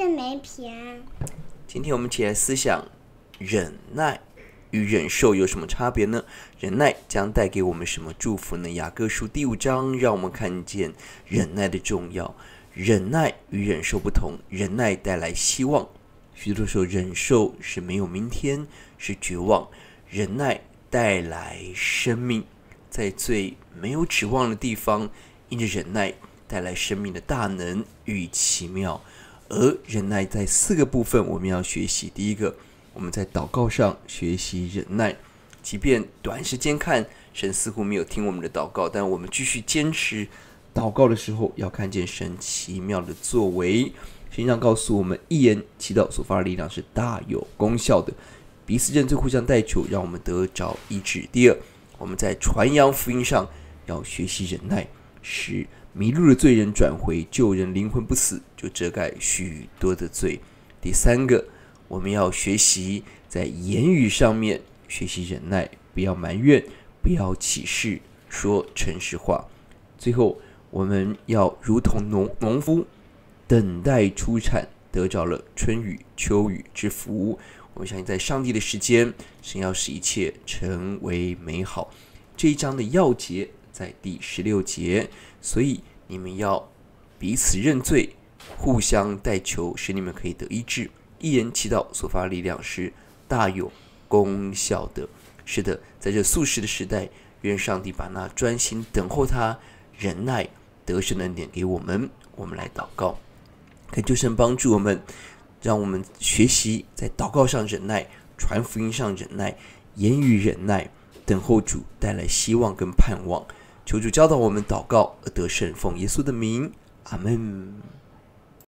是没偏。今天我们起来思想，忍耐与忍受有什么差别呢？忍耐将带给我们什么祝福呢？雅各书第五章让我们看见忍耐的重要。忍耐与忍受不同，忍耐带来希望。许多时候，忍受是没有明天，是绝望；忍耐带来生命，在最没有指望的地方，因着忍耐带来生命的大能与奇妙。而忍耐在四个部分，我们要学习。第一个，我们在祷告上学习忍耐，即便短时间看神似乎没有听我们的祷告，但我们继续坚持祷告的时候，要看见神奇妙的作为。经上告诉我们，一言祈祷所发的力量是大有功效的。彼此认罪，互相代求，让我们得着医治。第二，我们在传扬福音上要学习忍耐，使迷路的罪人转回，救人灵魂不死，就遮盖许多的罪。第三个，我们要学习在言语上面学习忍耐，不要埋怨，不要起誓，说诚实话。最后，我们要如同农农夫等待出产，得着了春雨秋雨之福。我相信在上帝的时间，神要使一切成为美好。这一章的要节在第十六节，所以你们要彼此认罪，互相代求，使你们可以得医治。一人祈祷所发力量是大有功效的。是的，在这素食的时代，愿上帝把那专心等候他、忍耐得胜的脸给我们。我们来祷告，恳求神帮助我们。让我们学习在祷告上忍耐，传福音上忍耐，言语忍耐，等候主带来希望跟盼望。求主教导我们祷告而得胜，奉耶稣的名，阿门。